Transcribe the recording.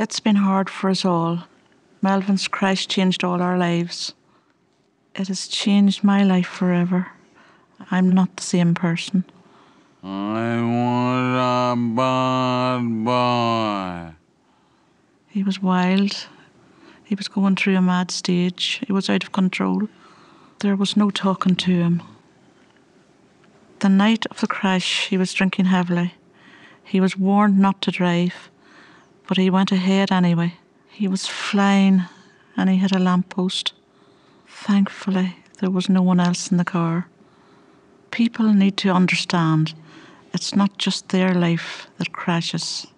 It's been hard for us all. Melvyn's crash changed all our lives. It has changed my life forever. I'm not the same person. I want a bad boy. He was wild. He was going through a mad stage. He was out of control. There was no talking to him. The night of the crash, he was drinking heavily. He was warned not to drive, but he went ahead anyway. He was flying and he hit a lamppost. Thankfully, there was no one else in the car. People need to understand it's not just their life that crashes,